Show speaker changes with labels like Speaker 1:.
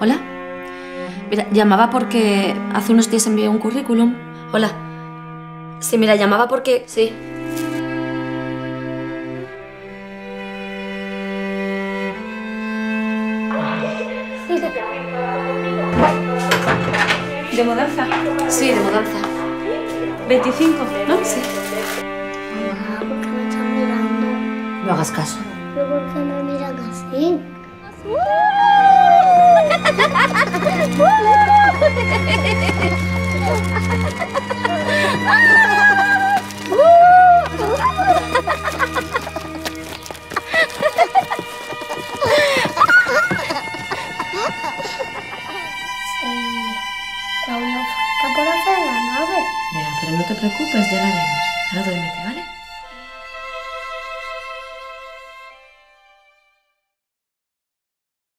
Speaker 1: Hola. Mira, llamaba porque hace unos días envié un currículum. Hola. Sí, mira, llamaba porque... Sí.
Speaker 2: ¿De mudanza?
Speaker 1: Sí, de mudanza.
Speaker 2: 25, ¿no?
Speaker 1: Sí.
Speaker 3: Mamá, ¿por qué me están mirando?
Speaker 1: No hagas caso.
Speaker 3: ¿Pero por qué me miran así?
Speaker 1: Mira, pero no te preocupes, ya la haremos. Ahora duérmete, ¿vale?